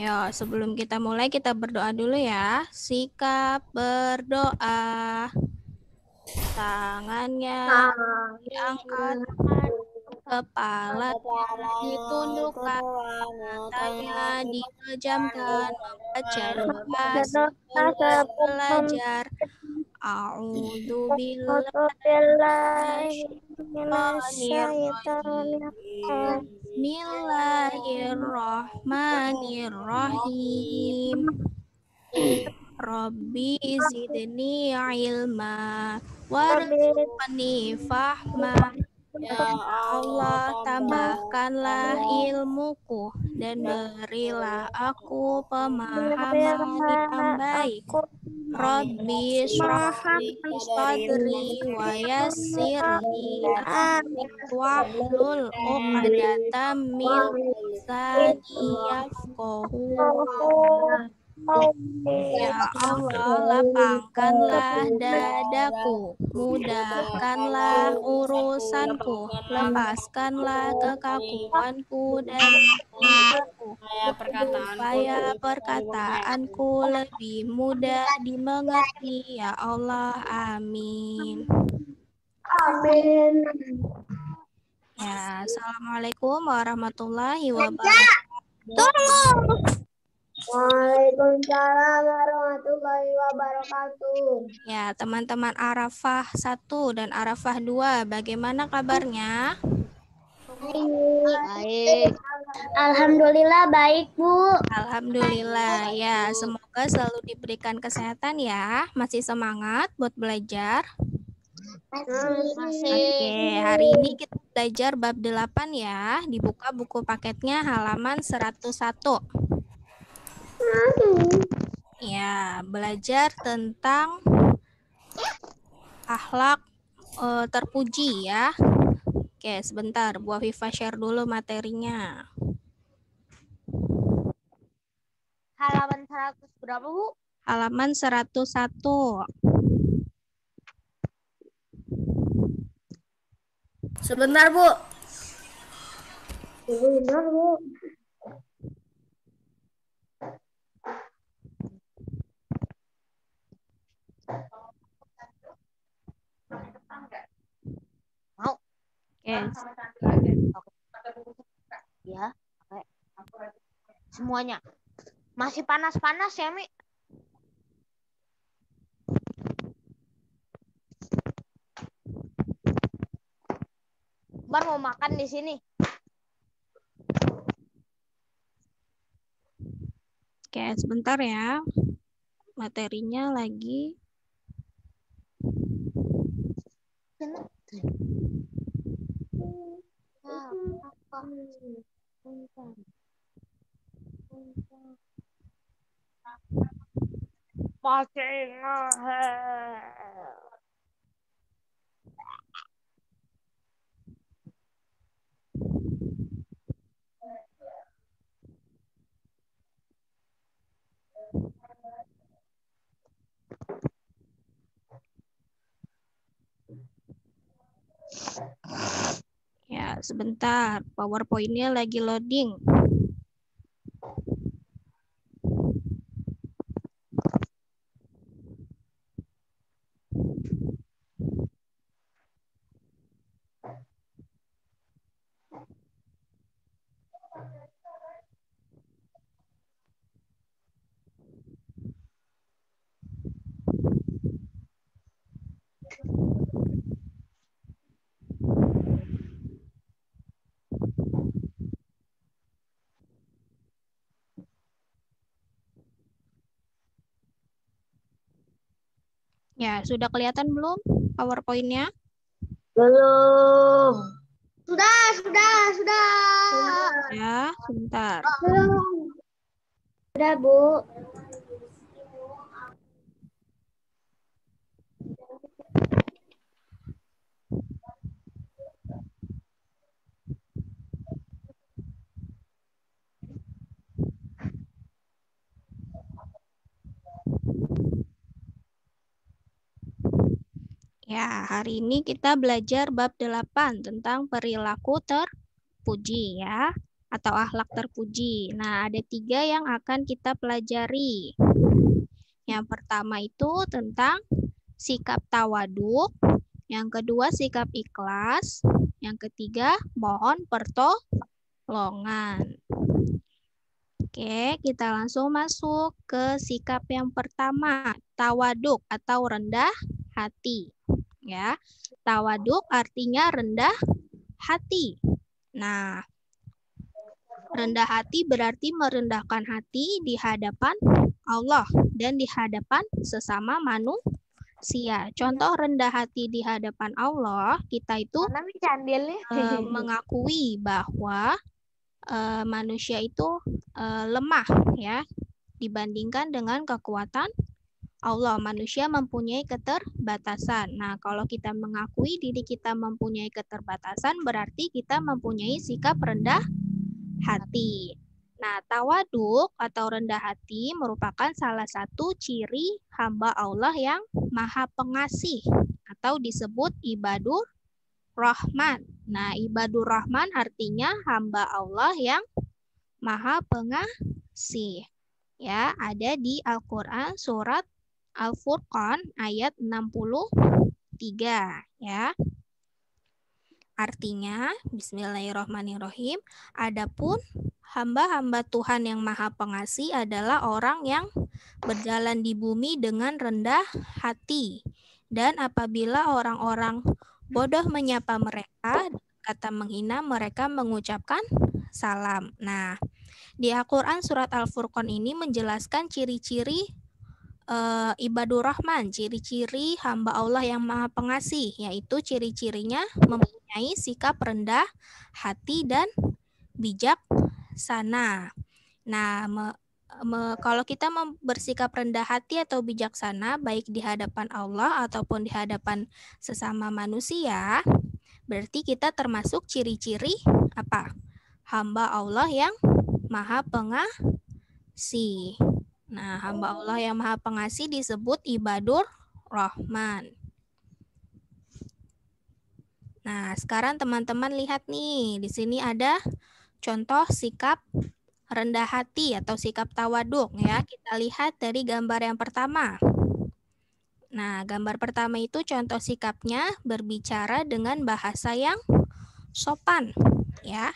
Ya, sebelum kita mulai kita berdoa dulu ya. Sikap berdoa. Tangannya diangkat, kepala ditundukkan, matanya dipejamkan, membaca belajar. A'udzu Bismillahirrahmanirrahim. Rabbi zidni ilma warzuqni fahma. Ya Allah, tambahkanlah ilmuku dan berilah aku pemahaman yang baik. Rabbi syrahli sadri wa yassirli wahlul uqdatam min lisani yafqahu Ya Allah, lapangkanlah dadaku, mudahkanlah urusanku, lepaskanlah kekakuanku dan aku, supaya perkataanku lebih mudah dimengerti. Ya Allah, amin. Amin. Ya, Assalamualaikum warahmatullahi wabarakatuh. Waalaikumsalam warahmatullahi wabarakatuh. Ya, teman-teman Arafah 1 dan Arafah 2, bagaimana kabarnya? Baik. Alhamdulillah baik, Bu. Alhamdulillah. Ya, semoga selalu diberikan kesehatan ya. Masih semangat buat belajar? Oke, hari ini kita belajar bab 8 ya. Dibuka buku paketnya halaman 101. Ya, belajar tentang akhlak eh, terpuji ya. Oke, sebentar. Bu Afifah share dulu materinya. Halaman 100 berapa, Bu? Halaman 101. Sebentar, Bu. Benar, Bu. Oke, Ya, oke. Semuanya. Masih panas-panas ya, Mi? Bar mau makan di sini. oke, sebentar ya. Materinya lagi cái mắt. Ya, sebentar. PowerPoint-nya lagi loading. Ya, sudah kelihatan belum PowerPoint-nya? Belum. Sudah, sudah, sudah. Ya, sebentar. Belum. Sudah, Bu. Ya, hari ini kita belajar bab 8 tentang perilaku terpuji ya. atau akhlak terpuji. Nah, ada tiga yang akan kita pelajari. Yang pertama itu tentang sikap tawaduk, yang kedua sikap ikhlas, yang ketiga mohon pertolongan. Oke, kita langsung masuk ke sikap yang pertama, tawaduk atau rendah hati. Ya, tawaduk artinya rendah hati. Nah, rendah hati berarti merendahkan hati di hadapan Allah dan di hadapan sesama manusia. Contoh rendah hati di hadapan Allah, kita itu uh, mengakui bahwa uh, manusia itu uh, lemah ya dibandingkan dengan kekuatan Allah. Manusia mempunyai keterbatasan. Nah, kalau kita mengakui diri kita mempunyai keterbatasan, berarti kita mempunyai sikap rendah hati. Nah, tawaduk atau rendah hati merupakan salah satu ciri hamba Allah yang maha pengasih atau disebut ibadur rahman. Nah, ibadur rahman artinya hamba Allah yang maha pengasih. Ya, ada di Al-Qur'an surat Al-Furqan ayat 63 ya. Artinya, bismillahirrahmanirrahim, adapun hamba-hamba Tuhan yang Maha Pengasih adalah orang yang berjalan di bumi dengan rendah hati. Dan apabila orang-orang bodoh menyapa mereka, kata menghina, mereka mengucapkan salam. Nah, di Al-Quran surat Al-Furqan ini menjelaskan ciri-ciri uh, ibadur rahman, ciri-ciri hamba Allah yang maha pengasih, yaitu ciri-cirinya mempunyai sikap rendah hati dan bijak sana. Nah, me, me, kalau kita bersikap rendah hati atau bijaksana, baik di hadapan Allah ataupun di hadapan sesama manusia, berarti kita termasuk ciri-ciri apa? Hamba Allah yang maha pengasih. Nah, hamba Allah yang maha pengasih disebut ibadur rahman. Nah, sekarang teman-teman lihat nih, di sini ada contoh sikap rendah hati atau sikap tawaduk ya. Kita lihat dari gambar yang pertama. Nah, gambar pertama itu contoh sikapnya berbicara dengan bahasa yang sopan ya.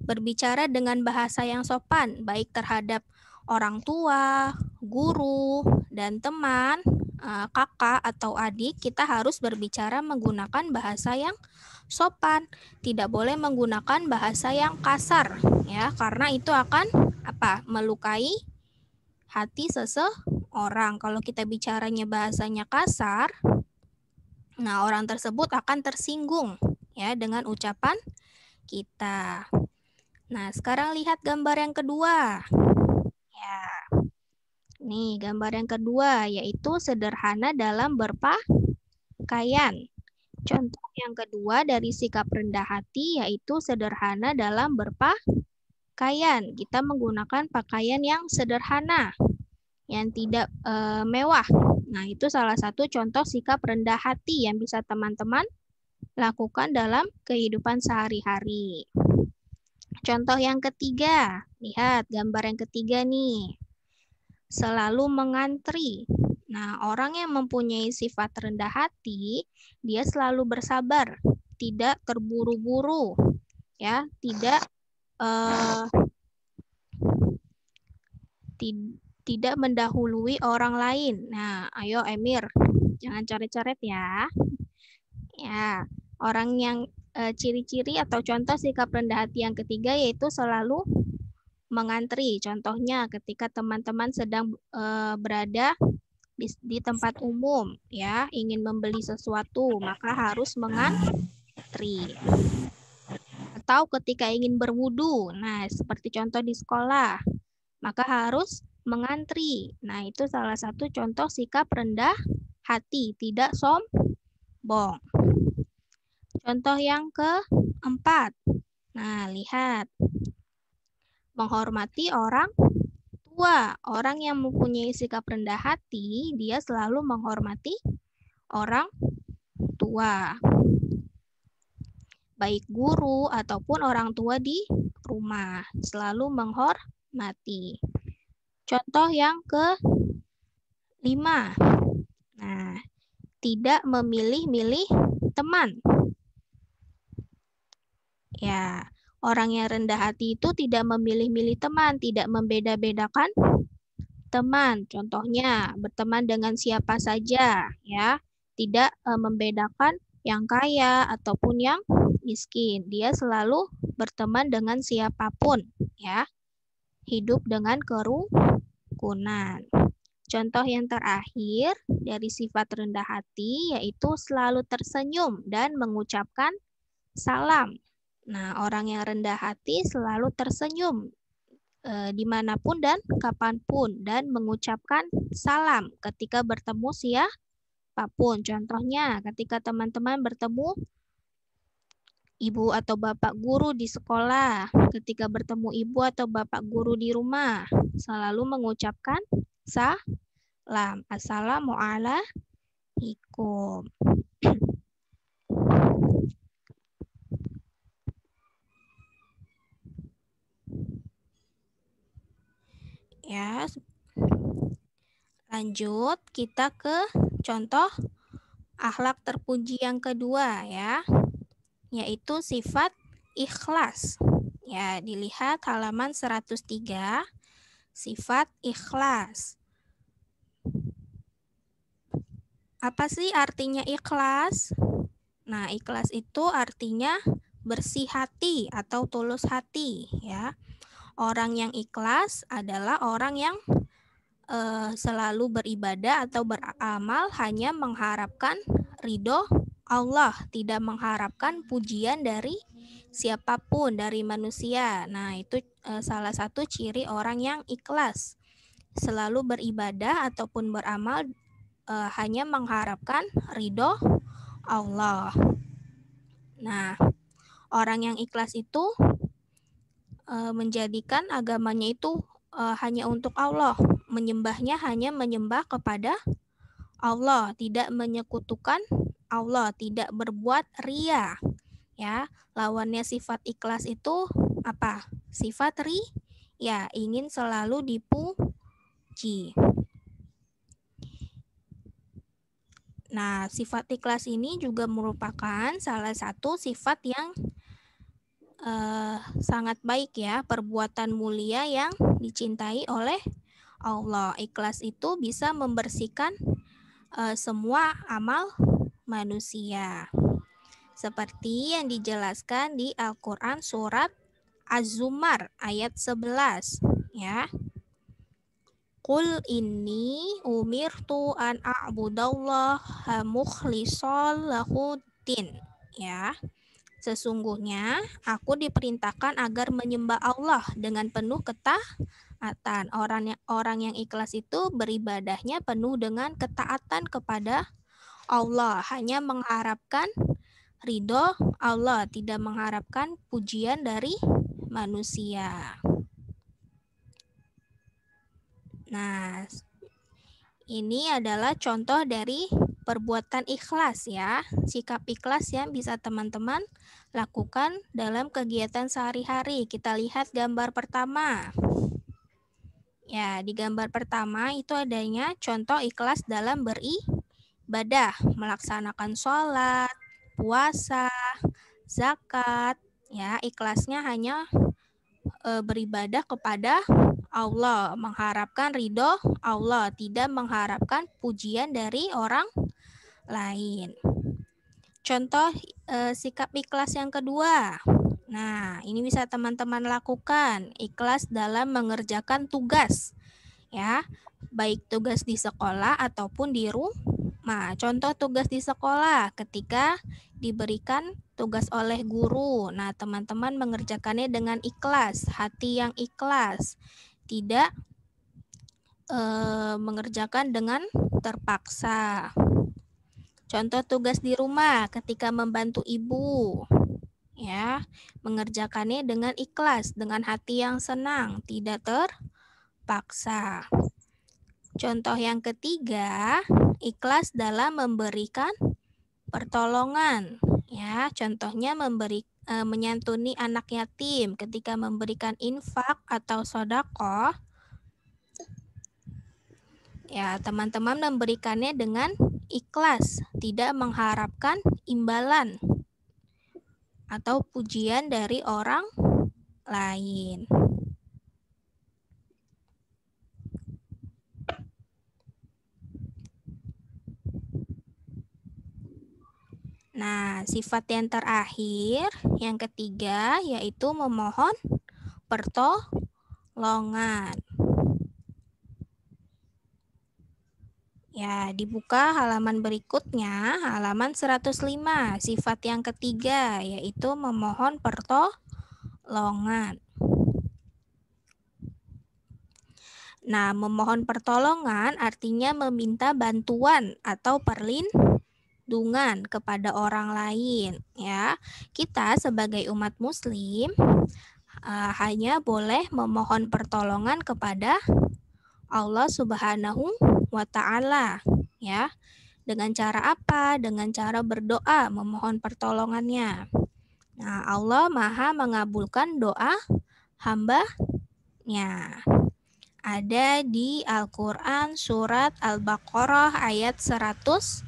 Berbicara dengan bahasa yang sopan baik terhadap orang tua, guru, dan teman, eh, kakak atau adik, kita harus berbicara menggunakan bahasa yang sopan. Tidak boleh menggunakan bahasa yang kasar, ya, karena itu akan apa? melukai hati seseorang. Kalau kita bicaranya bahasanya kasar, nah orang tersebut akan tersinggung ya dengan ucapan kita. Nah, sekarang lihat gambar yang kedua. Ya. Nih, gambar yang kedua yaitu sederhana dalam berpakaian. Contoh yang kedua dari sikap rendah hati yaitu sederhana dalam berpakaian. Kita menggunakan pakaian yang sederhana, yang tidak e, mewah. Nah, itu salah satu contoh sikap rendah hati yang bisa teman-teman lakukan dalam kehidupan sehari-hari. Contoh yang ketiga, lihat gambar yang ketiga nih. Selalu mengantri. Nah, orang yang mempunyai sifat rendah hati, dia selalu bersabar, tidak terburu-buru, ya, tidak uh, tidak mendahului orang lain. Nah, ayo Emir, jangan coret-coret ya. Ya, orang yang Eh, ciri-ciri atau contoh sikap rendah hati yang ketiga yaitu selalu mengantri. Contohnya ketika teman-teman sedang uh, berada di, di tempat umum ya, ingin membeli sesuatu, maka harus mengantri. Atau ketika ingin berwudu. Nah, seperti contoh di sekolah, maka harus mengantri. Nah, itu salah satu contoh sikap rendah hati, tidak sombong. Contoh yang keempat. Nah, lihat. Menghormati orang tua. Orang yang mempunyai sikap rendah hati, dia selalu menghormati orang tua. baik guru ataupun orang tua di rumah, selalu menghormati. Contoh yang ke lima. Nah, tidak memilih-milih teman. Ya, orang yang rendah hati itu tidak memilih-milih teman, tidak membeda-bedakan teman. Contohnya, berteman dengan siapa saja, ya. Tidak e, membedakan yang kaya ataupun yang miskin. Dia selalu berteman dengan siapa pun, ya. Hidup dengan kerukunan. Contoh yang terakhir dari sifat rendah hati yaitu selalu tersenyum dan mengucapkan salam. Nah, orang yang rendah hati selalu tersenyum e, di mana pun dan kapan pun dan mengucapkan salam ketika bertemu siapa pun. Contohnya ketika teman-teman bertemu ibu atau bapak guru di sekolah, ketika bertemu ibu atau bapak guru di rumah, selalu mengucapkan salam. Assalamualaikum. Ya. Lanjut kita ke contoh akhlak terpuji yang kedua ya, yaitu sifat ikhlas. Ya, dilihat halaman 103 sifat ikhlas. Apa sih artinya ikhlas? Nah, ikhlas itu artinya bersih hati atau tulus hati ya. Orang yang ikhlas adalah orang yang uh, selalu beribadah atau beramal hanya mengharapkan ridho Allah, tidak mengharapkan pujian dari siapa pun dari manusia. Nah, itu uh, salah satu ciri orang yang ikhlas. Selalu beribadah ataupun beramal uh, hanya mengharapkan ridho Allah. Nah, orang yang ikhlas itu uh, menjadikan agamanya itu uh, hanya untuk Allah, menyembahnya hanya menyembah kepada Allah, tidak menyekutukan Allah, tidak berbuat ria. Ya, lawannya sifat ikhlas itu apa? Sifat ri ya ingin selalu dipuji. Nah, sifat ikhlas ini juga merupakan salah satu sifat yang uh, sangat baik ya, perbuatan mulia yang dicintai oleh Allah. Ikhlas itu bisa membersihkan uh, semua amal manusia. Seperti yang dijelaskan di Al-Qur'an surat Az-Zumar ayat 11 ya. Qul inni umirtu an a'budallaha mukhlishal lahu ya. Sesungguhnya aku diperintahkan agar menyembah Allah dengan penuh ketaatan. Orang yang, orang yang ikhlas itu beribadahnya penuh dengan ketaatan kepada Allah, hanya mengharapkan ridho Allah, tidak mengharapkan pujian dari manusia. Nah, ini adalah contoh dari perbuatan ikhlas ya. Sikap ikhlas yang bisa teman-teman lakukan dalam kegiatan sehari-hari. Kita lihat gambar pertama. Ya, di gambar pertama itu adanya contoh ikhlas dalam beribadah, melaksanakan sholat, puasa, zakat. Ya, ikhlasnya hanya e, beribadah kepada Allah, mengharapkan ridho Allah, tidak mengharapkan pujian dari orang lain. Contoh e, sikap ikhlas yang kedua. Nah, ini bisa teman-teman lakukan ikhlas dalam mengerjakan tugas. Ya, baik tugas di sekolah ataupun di rumah. Contoh tugas di sekolah ketika diberikan tugas oleh guru. Nah, teman-teman mengerjakannya dengan ikhlas, hati yang ikhlas. Tidak e, mengerjakan dengan terpaksa. Contoh tugas di rumah ketika membantu ibu. Ya, mengerjakannya dengan ikhlas, dengan hati yang senang, tidak terpaksa. Contoh yang ketiga, ikhlas dalam memberikan pertolongan. Ya, contohnya memberi eh, menyantuni anak yatim ketika memberikan infak atau sodakoh, ya teman-teman memberikannya dengan ikhlas, tidak mengharapkan imbalan atau pujian dari orang lain. Nah, sifat yang terakhir, yang ketiga, yaitu memohon pertolongan. Ya, dibuka halaman berikutnya, halaman 105. Sifat yang ketiga, yaitu memohon pertolongan. Nah, memohon pertolongan artinya meminta bantuan atau perlindungan kepada orang lain ya. Kita sebagai umat muslim uh, hanya boleh memohon pertolongan kepada Allah Subhanahu wa taala ya. Dengan cara apa? Dengan cara berdoa memohon pertolongannya. Nah, Allah Maha mengabulkan doa hambanya. Ada di Al-Qur'an surat Al-Baqarah ayat 100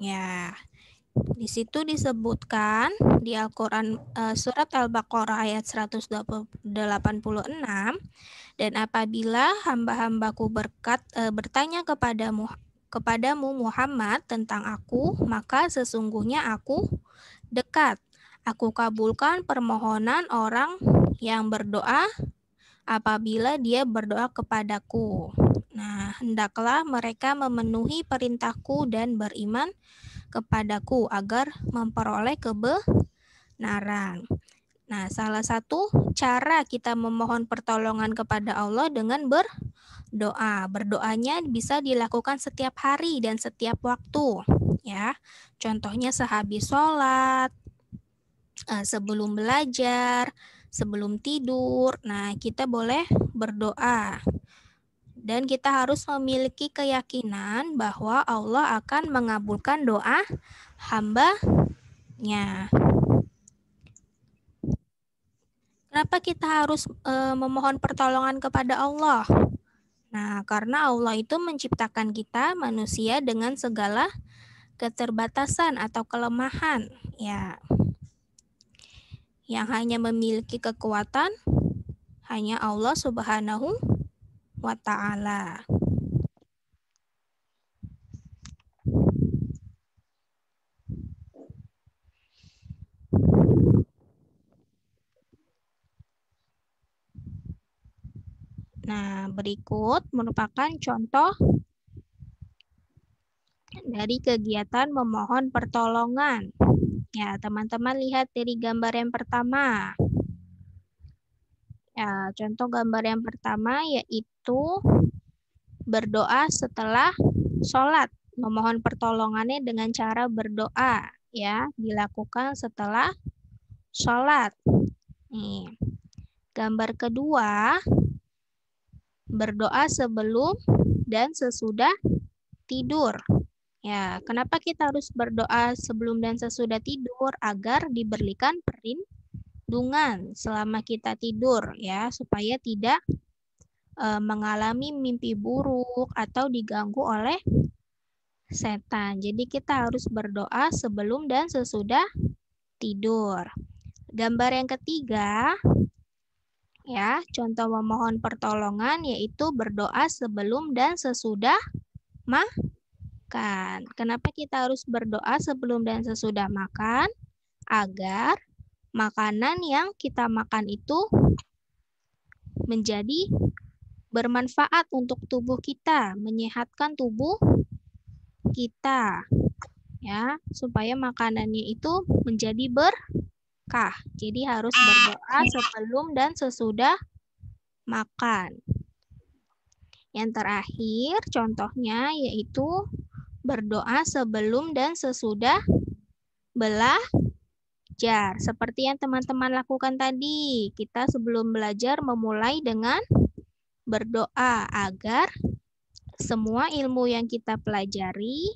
Ya, di situ disebutkan di Al-Quran uh, surat Al-Baqarah ayat 186 dan apabila hamba-hambaku berkat uh, bertanya kepadamu kepadamu Muhammad tentang aku maka sesungguhnya aku dekat. Aku kabulkan permohonan orang yang berdoa apabila dia berdoa kepadaku. Nah, hendaklah mereka memenuhi perintahku dan beriman kepadaku agar memperoleh kebenaran. Nah, salah satu cara kita memohon pertolongan kepada Allah dengan berdoa. Berdoanya bisa dilakukan setiap hari dan setiap waktu, ya. Contohnya sehabis sholat, uh, sebelum belajar, sebelum tidur. Nah, kita boleh berdoa. Dan kita harus memiliki keyakinan bahwa Allah akan mengabulkan doa hambanya. Kenapa kita harus e, memohon pertolongan kepada Allah? Nah, karena Allah itu menciptakan kita manusia dengan segala keterbatasan atau kelemahan, ya yang hanya memiliki kekuatan hanya Allah Subhanahu wa taala. Nah, berikut merupakan contoh dari kegiatan memohon pertolongan. Ya, teman-teman lihat dari gambar yang pertama. Ya, contoh gambar yang pertama yaitu berdoa setelah sholat. Memohon pertolongannya dengan cara berdoa. Ya, dilakukan setelah sholat. Nih. Gambar kedua, berdoa sebelum dan sesudah tidur. Ya, kenapa kita harus berdoa sebelum dan sesudah tidur agar diberikan perlindungan selama kita tidur ya, supaya tidak e, mengalami mimpi buruk atau diganggu oleh setan. Jadi kita harus berdoa sebelum dan sesudah tidur. Gambar yang ketiga ya, contoh memohon pertolongan yaitu berdoa sebelum dan sesudah mah makan. Kenapa kita harus berdoa sebelum dan sesudah makan? Agar makanan yang kita makan itu menjadi bermanfaat untuk tubuh kita, menyehatkan tubuh kita. Ya, supaya makanannya itu menjadi berkah. Jadi harus berdoa sebelum dan sesudah makan. Yang terakhir contohnya yaitu berdoa sebelum dan sesudah belajar. Seperti yang teman-teman lakukan tadi, kita sebelum belajar memulai dengan berdoa agar semua ilmu yang kita pelajari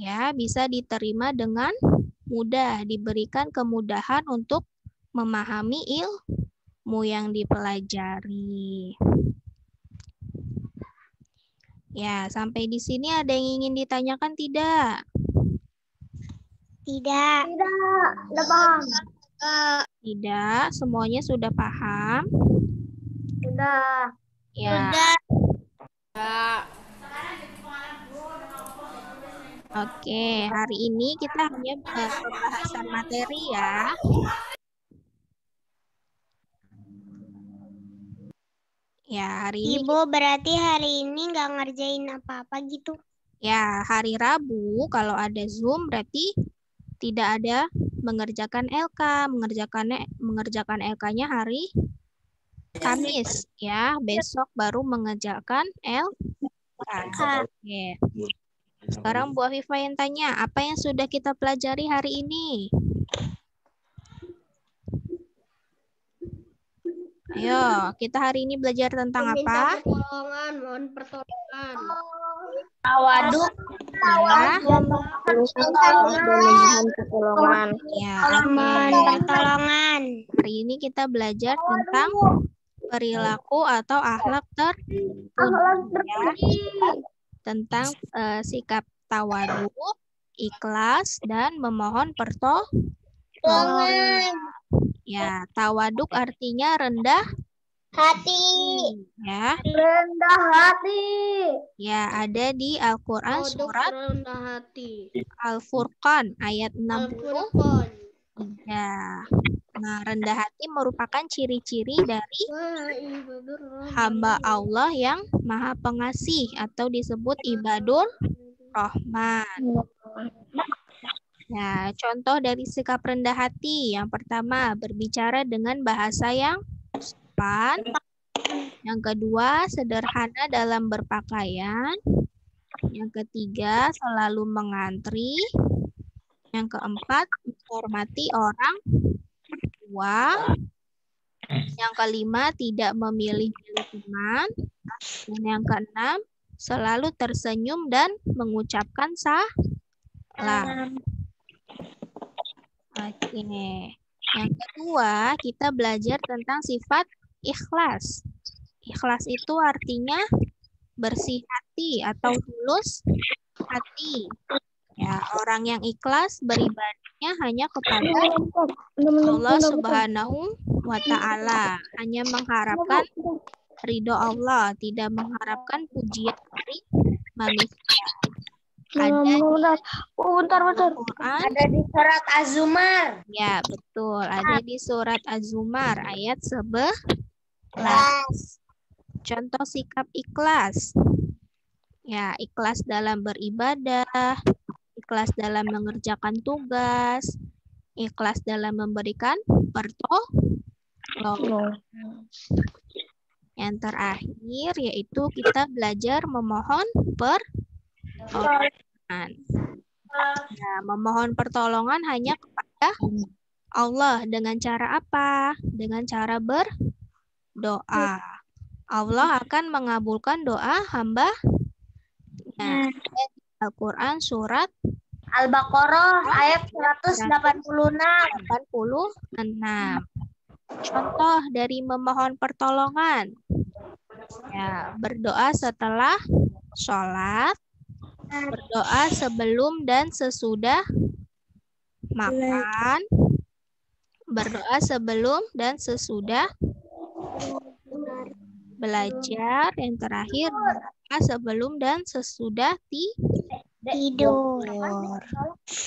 ya bisa diterima dengan mudah, diberikan kemudahan untuk memahami ilmu yang dipelajari. Ya, sampai di sini ada yang ingin ditanyakan tidak? Tidak. Tidak. Tidak paham. Tidak, semuanya sudah paham. Sudah. Ya. Sudah. Oke, hari ini kita hanya pembahasan materi ya. Ya, hari ini Ibu berarti hari ini nggak ngerjain apa-apa gitu. Ya, hari Rabu kalau ada Zoom berarti tidak ada mengerjakan LK, mengerjakannya mengerjakan LK-nya hari Kamis ya. Besok baru mengerjakan LK. Oke. Sekarang Bu Afifah yang tanya, apa yang sudah kita pelajari hari ini? Ayo, kita hari ini belajar tentang apa? pertolongan, mohon pertolongan. Tawaduk. Ya, pertolongan. ya. Mohon pertolongan. Hari ini kita belajar tentang perilaku atau akhlak terpuji ya. tentang eh, sikap tawaduk, ikhlas dan memohon pertolongan. Ya, tawaduk artinya rendah Hati. ya. Rendah hati. Ya, ada di Al-Qur'an surat rendah hati. Al-Furqan ayat 60 Al-Furqan. Ya. Nah, rendah hati merupakan ciri-ciri dari hamba Allah yang maha pengasih atau disebut ibadur rahman. Nah, contoh dari sikap rendah hati. Yang pertama, berbicara dengan bahasa yang sopan. Yang kedua, sederhana dalam berpakaian. Yang ketiga, selalu mengantri. Yang keempat, menghormati orang tua. Yang kelima, tidak memilih-milih teman. Dan yang keenam, selalu tersenyum dan mengucapkan salam. Oke. Yang kedua, kita belajar tentang sifat ikhlas. Ikhlas itu artinya bersih hati atau tulus hati. Ya, orang yang ikhlas beribadahnya hanya kepada Allah Subhanahu wa taala, hanya mengharapkan ridho Allah, tidak mengharapkan pujian dari manusia. Ada di Oh, bentar, bentar. Ada di surat Az-Zumar. Ya, betul. Ada di surat Az-Zumar ayat 11. Contoh sikap ikhlas. Ya, ikhlas dalam beribadah, ikhlas dalam mengerjakan tugas, ikhlas dalam memberikan pertolongan. Yang terakhir yaitu kita belajar memohon pertolongan. Nah, memohon pertolongan hanya kepada Allah dengan cara apa? Dengan cara berdoa. Allah akan mengabulkan doa hamba. Nah, Al-Quran surat Al-Baqarah ayat 186. 86. Contoh dari memohon pertolongan. Ya, berdoa setelah sholat, berdoa sebelum dan sesudah makan, berdoa sebelum dan sesudah belajar, yang terakhir berdoa sebelum dan sesudah tidur. Tidur.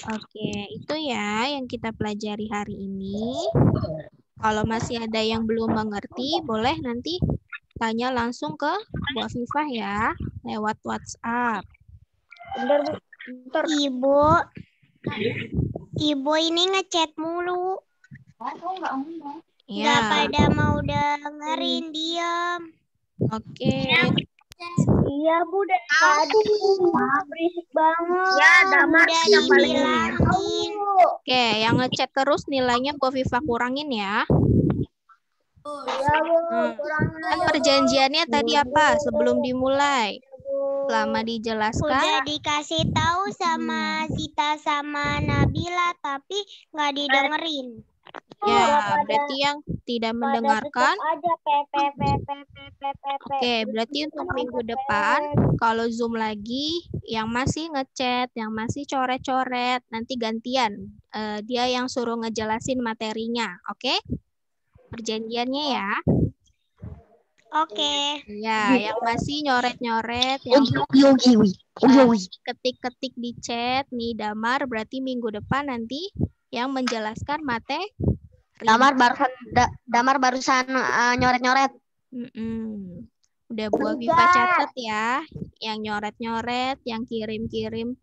Oke, itu ya yang kita pelajari hari ini. Kalau masih ada yang belum mengerti, boleh nanti tanya langsung ke Bu Afifah ya, lewat WhatsApp. Ibu. Ibu ini ngechat mulu. Nggak Ya, pada mau dengerin, diam. oke. Iya, Bu, udah tadi. Berisik banget. Ya, damar udah dibilangin. Oke, yang ngechat terus nilainya Bu Afifah kurangin ya. Iya, Bu. Hmm. Kurangnya Kan ya, Bu. perjanjiannya tadi apa sebelum dimulai? lama dijelaskan. Udah dikasih tahu sama Sita sama Nabila tapi nggak didengerin. Ya, berarti yang tidak mendengarkan. Oke, berarti untuk minggu depan kalau Zoom lagi yang masih ngechat, yang masih coret-coret, nanti gantian eh, dia yang suruh ngejelasin materinya, oke? Perjanjiannya ya. Oke. Ya, yang masih nyoret-nyoret, yang ketik-ketik di chat nih Damar berarti minggu depan nanti yang menjelaskan materi. Damar barusan da- Damar barusan eh, nyoret-nyoret. Mm-mm. Udah buat Viva catat ya, yang nyoret-nyoret, yang kirim-kirim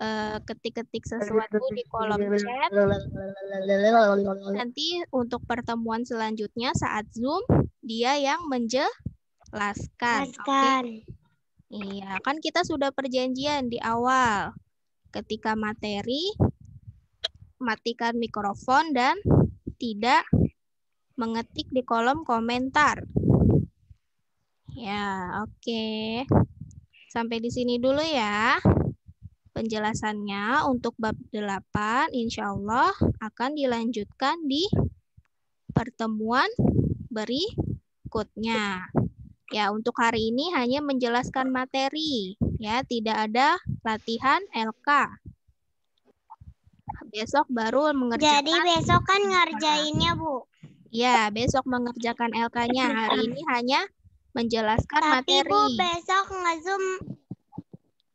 eh, ketik-ketik sesuatu di kolom chat. Nanti untuk pertemuan selanjutnya saat Zoom, dia yang menjelaskan. Jelaskan. Iya, kan kita sudah perjanjian di awal. Ketika materi, matikan mikrofon dan tidak mengetik di kolom komentar. Ya, oke. Sampai di sini dulu ya. Penjelasannya untuk bab 8 insya Allah akan dilanjutkan di pertemuan berikutnya. Ya, untuk hari ini hanya menjelaskan materi, ya, tidak ada latihan LK. Besok baru mengerjakan. Jadi besok kan ngerjainnya, Bu. Ya, besok mengerjakan LK-nya. Hari ini hanya menjelaskan Tapi materi. Bu besok nge-zoom.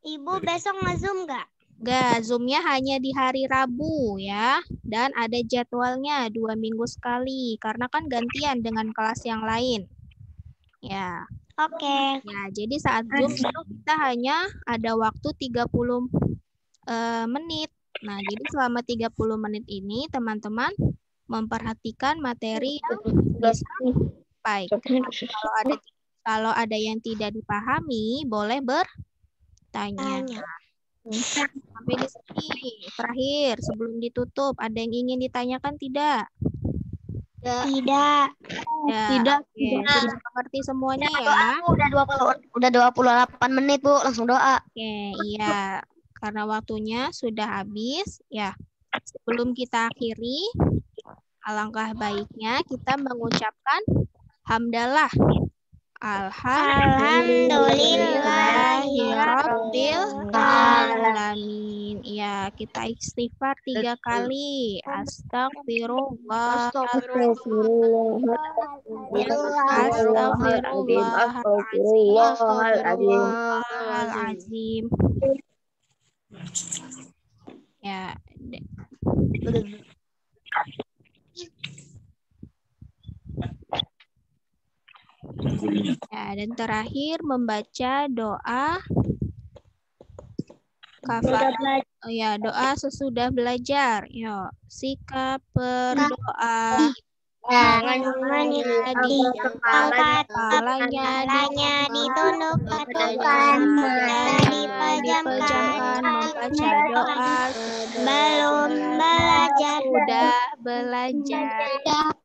Ibu besok nge-zoom nggak? Enggak, Zoom-nya hanya di hari Rabu ya. Dan ada jadwalnya dua minggu sekali. Karena kan gantian dengan kelas yang lain. Ya, Oke. ya jadi saat Zoom itu kita hanya ada waktu 30 eh, menit. Nah, jadi selama 30 menit ini teman-teman memperhatikan materi yang disampaikan. Kalau ada kalau ada yang tidak dipahami, boleh bertanya. Tanya. Sampai di sini. Terakhir, sebelum ditutup, ada yang ingin ditanyakan tidak? Tidak. Ya, Tidak. oke. Sudah mengerti semuanya ya? Udah 20 udah 28 menit, Bu. Langsung doa. Oke, iya. Karena waktunya sudah habis, ya. Sebelum kita akhiri, alangkah baiknya kita mengucapkan hamdalah. Alhamdulillahirabbil alamin. Ya, kita istighfar tiga kali. Astagfirullah. Astagfirullahaladzim. Ya, de- ya, dan terakhir membaca doa kafarat. Oh ya, doa sesudah belajar. Yuk, sikap berdoa. Tangannya diangkat, kepalanya Kepalanya ditunduk ke Tuhan, Tuhan, dipejamkan, membaca doa Belum belajar. sudah belajar.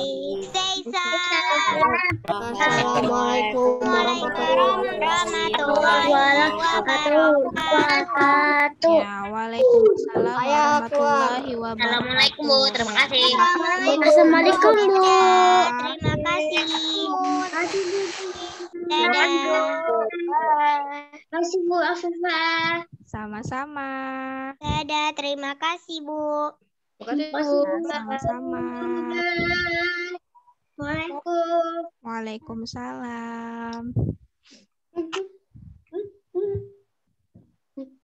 Assalamualaikum warahmatullahi wabarakatuh. Ya, Waalaikumsalam warahmatullahi wabarakatuh. Assalamualaikum, Bu. Terima kasih. Assalamualaikum, Bu. Terima kasih. Dadah. Bu Afifah. Sama-sama. Dadah, terima kasih, Bu. Masih Ya, sama-sama. Waalaikumsalam. Waalaikumsalam.